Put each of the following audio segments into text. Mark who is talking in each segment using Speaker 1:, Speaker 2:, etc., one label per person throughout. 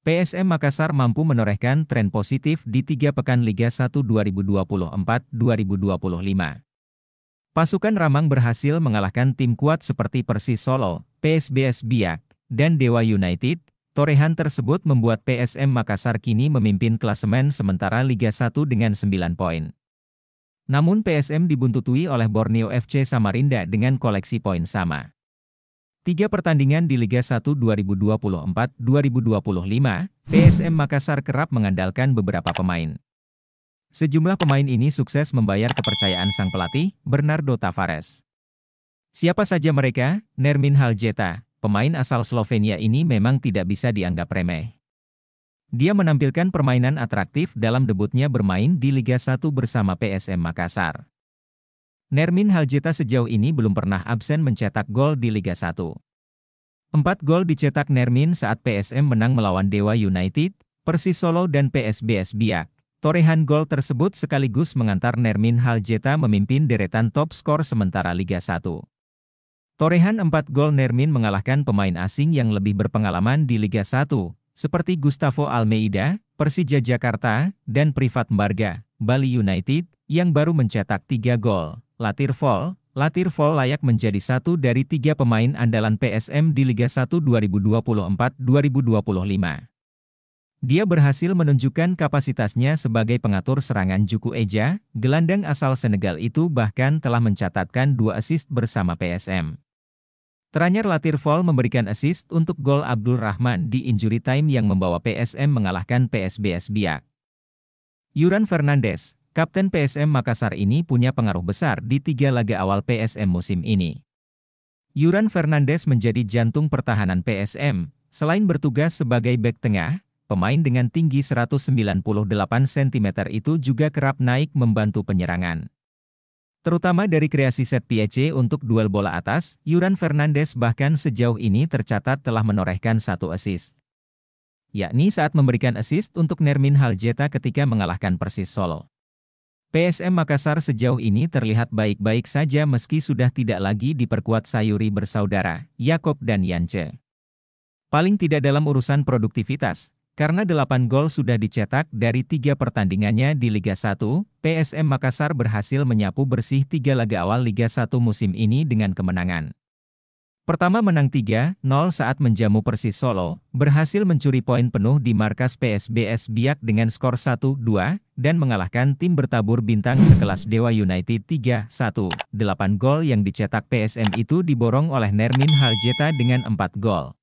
Speaker 1: PSM Makassar mampu menorehkan tren positif di tiga pekan Liga 1 2024-2025. Pasukan Ramang berhasil mengalahkan tim kuat seperti Persis Solo, PSBS Biak, dan Dewa United. Torehan tersebut membuat PSM Makassar kini memimpin klasemen sementara Liga 1 dengan 9 poin. Namun PSM dibuntutui oleh Borneo FC Samarinda dengan koleksi poin sama. Tiga pertandingan di Liga 1 2024-2025, PSM Makassar kerap mengandalkan beberapa pemain. Sejumlah pemain ini sukses membayar kepercayaan sang pelatih, Bernardo Tavares. Siapa saja mereka? Nermin Haljeta, pemain asal Slovenia ini memang tidak bisa dianggap remeh. Dia menampilkan permainan atraktif dalam debutnya bermain di Liga 1 bersama PSM Makassar. Nermin Haljeta sejauh ini belum pernah absen mencetak gol di Liga 1. Empat gol dicetak Nermin saat PSM menang melawan Dewa United, Persis Solo dan PSBS Biak. Torehan gol tersebut sekaligus mengantar Nermin Haljeta memimpin deretan top skor sementara Liga 1. Torehan empat gol Nermin mengalahkan pemain asing yang lebih berpengalaman di Liga 1, seperti Gustavo Almeida, Persija Jakarta, dan Privat Mbarga, Bali United, yang baru mencetak tiga gol. Latir Vol, Latir Vol layak menjadi satu dari tiga pemain andalan PSM di Liga 1 2024-2025. Dia berhasil menunjukkan kapasitasnya sebagai pengatur serangan Juku Eja, gelandang asal Senegal itu bahkan telah mencatatkan dua assist bersama PSM. Teranyar Latir Vol memberikan assist untuk gol Abdul Rahman di injury time yang membawa PSM mengalahkan PSBS Biak. Yuran Fernandes, Kapten PSM Makassar ini punya pengaruh besar di tiga laga awal PSM musim ini. Yuran Fernandes menjadi jantung pertahanan PSM, selain bertugas sebagai bek tengah, pemain dengan tinggi 198 cm itu juga kerap naik membantu penyerangan. Terutama dari kreasi set PAC untuk duel bola atas, Yuran Fernandes bahkan sejauh ini tercatat telah menorehkan satu assist. Yakni saat memberikan assist untuk Nermin Haljeta ketika mengalahkan Persis Solo. PSM Makassar sejauh ini terlihat baik-baik saja meski sudah tidak lagi diperkuat sayuri bersaudara, Yakob dan Yance. Paling tidak dalam urusan produktivitas, karena 8 gol sudah dicetak dari tiga pertandingannya di Liga 1, PSM Makassar berhasil menyapu bersih tiga laga awal Liga 1 musim ini dengan kemenangan. Pertama menang 3-0 saat menjamu Persis Solo, berhasil mencuri poin penuh di markas PSBS Biak dengan skor 1-2, dan mengalahkan tim bertabur bintang sekelas Dewa United 3-1. 8 gol yang dicetak PSM itu diborong oleh Nermin Haljeta dengan 4 gol.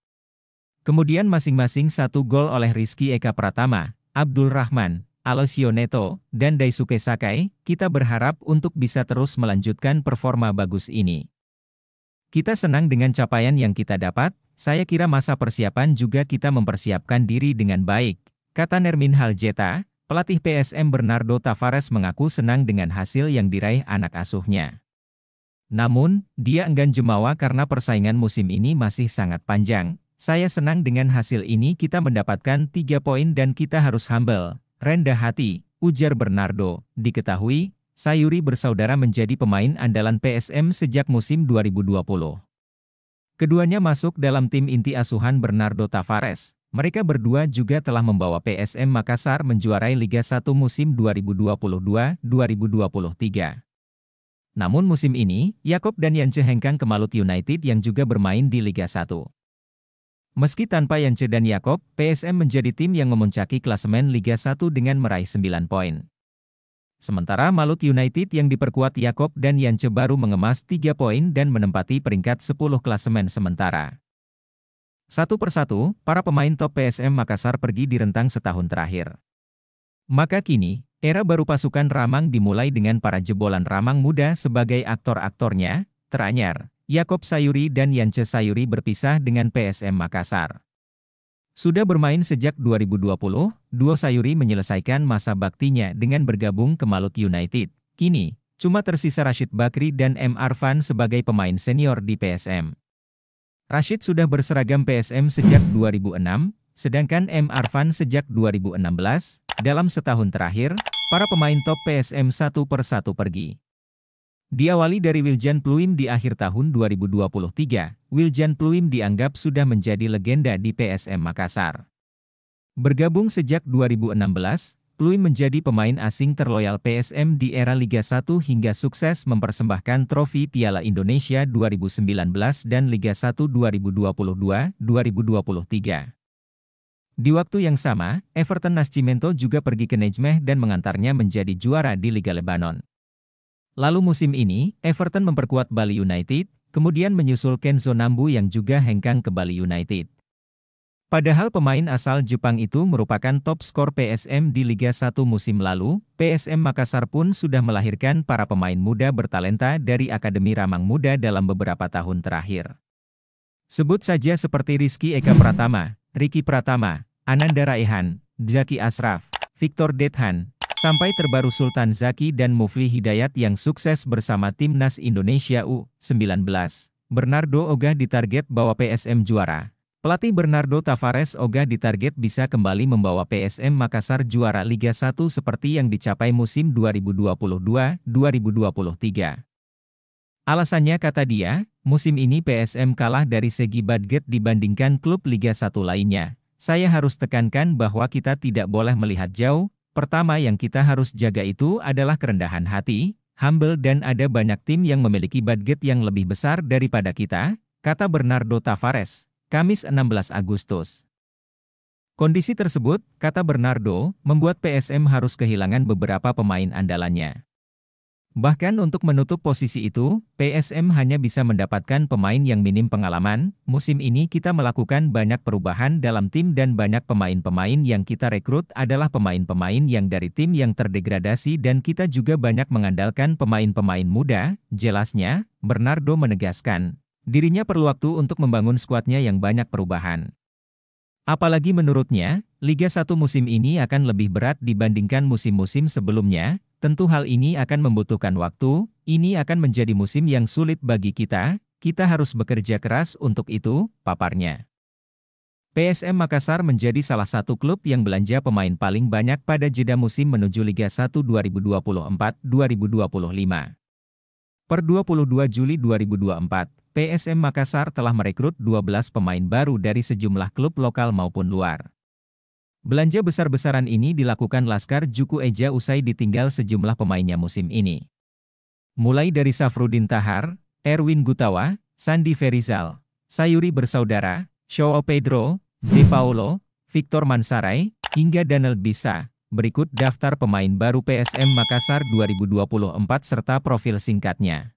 Speaker 1: Kemudian masing-masing satu gol oleh Rizky Eka Pratama, Abdul Rahman, Alosio Neto, dan Daisuke Sakai, kita berharap untuk bisa terus melanjutkan performa bagus ini. Kita senang dengan capaian yang kita dapat, saya kira masa persiapan juga kita mempersiapkan diri dengan baik, kata Nermin Haljeta, pelatih PSM Bernardo Tavares mengaku senang dengan hasil yang diraih anak asuhnya. Namun, dia enggan jemawa karena persaingan musim ini masih sangat panjang. Saya senang dengan hasil ini kita mendapatkan tiga poin dan kita harus humble, rendah hati, ujar Bernardo. Diketahui, Sayuri bersaudara menjadi pemain andalan PSM sejak musim 2020. Keduanya masuk dalam tim inti asuhan Bernardo Tavares. Mereka berdua juga telah membawa PSM Makassar menjuarai Liga 1 musim 2022-2023. Namun musim ini, Yakob dan Yance hengkang ke Malut United yang juga bermain di Liga 1. Meski tanpa Yance dan Yakob, PSM menjadi tim yang memuncaki klasemen Liga 1 dengan meraih 9 poin. Sementara Malut United yang diperkuat Yakob dan Yance baru mengemas 3 poin dan menempati peringkat 10 klasemen sementara. Satu persatu, para pemain top PSM Makassar pergi di rentang setahun terakhir. Maka kini, era baru pasukan Ramang dimulai dengan para jebolan Ramang muda sebagai aktor-aktornya, teranyar, Yakob Sayuri dan Yance Sayuri berpisah dengan PSM Makassar. Sudah bermain sejak 2020, duo Sayuri menyelesaikan masa baktinya dengan bergabung ke Malut United. Kini, cuma tersisa Rashid Bakri dan M. Arfan sebagai pemain senior di PSM. Rashid sudah berseragam PSM sejak 2006, sedangkan M. Arfan sejak 2016. Dalam setahun terakhir, para pemain top PSM satu persatu pergi. Diawali dari Wiljan Pluim di akhir tahun 2023, Wiljan Pluim dianggap sudah menjadi legenda di PSM Makassar. Bergabung sejak 2016, Pluim menjadi pemain asing terloyal PSM di era Liga 1 hingga sukses mempersembahkan trofi Piala Indonesia 2019 dan Liga 1 2022-2023. Di waktu yang sama, Everton Nascimento juga pergi ke Nejmeh dan mengantarnya menjadi juara di Liga Lebanon. Lalu musim ini, Everton memperkuat Bali United, kemudian menyusul Kenzo Nambu yang juga hengkang ke Bali United. Padahal pemain asal Jepang itu merupakan top skor PSM di Liga 1 musim lalu, PSM Makassar pun sudah melahirkan para pemain muda bertalenta dari Akademi Ramang Muda dalam beberapa tahun terakhir. Sebut saja seperti Rizky Eka Pratama, Ricky Pratama, Ananda Raihan, Zaki Asraf, Victor Dethan, sampai terbaru Sultan Zaki dan Mufli Hidayat yang sukses bersama Timnas Indonesia U19. Bernardo Ogah ditarget bawa PSM juara. Pelatih Bernardo Tavares ogah ditarget bisa kembali membawa PSM Makassar juara Liga 1 seperti yang dicapai musim 2022-2023. Alasannya kata dia, musim ini PSM kalah dari segi budget dibandingkan klub Liga 1 lainnya. Saya harus tekankan bahwa kita tidak boleh melihat jauh, pertama yang kita harus jaga itu adalah kerendahan hati, humble dan ada banyak tim yang memiliki budget yang lebih besar daripada kita, kata Bernardo Tavares. Kamis 16 Agustus. Kondisi tersebut, kata Bernardo, membuat PSM harus kehilangan beberapa pemain andalannya. Bahkan untuk menutup posisi itu, PSM hanya bisa mendapatkan pemain yang minim pengalaman. Musim ini kita melakukan banyak perubahan dalam tim dan banyak pemain-pemain yang kita rekrut adalah pemain-pemain yang dari tim yang terdegradasi dan kita juga banyak mengandalkan pemain-pemain muda, jelasnya, Bernardo menegaskan. Dirinya perlu waktu untuk membangun skuadnya yang banyak perubahan. Apalagi menurutnya, Liga 1 musim ini akan lebih berat dibandingkan musim-musim sebelumnya, tentu hal ini akan membutuhkan waktu, ini akan menjadi musim yang sulit bagi kita, kita harus bekerja keras untuk itu, paparnya. PSM Makassar menjadi salah satu klub yang belanja pemain paling banyak pada jeda musim menuju Liga 1 2024-2025. Per 22 Juli 2024, PSM Makassar telah merekrut 12 pemain baru dari sejumlah klub lokal maupun luar. Belanja besar-besaran ini dilakukan Laskar Juku Eja usai ditinggal sejumlah pemainnya musim ini. Mulai dari Safrudin Tahar, Erwin Gutawa, Sandi Ferizal, Sayuri Bersaudara, Show Pedro, Z. Paulo, Victor Mansarai, hingga Daniel Bisa. Berikut daftar pemain baru PSM Makassar 2024 serta profil singkatnya.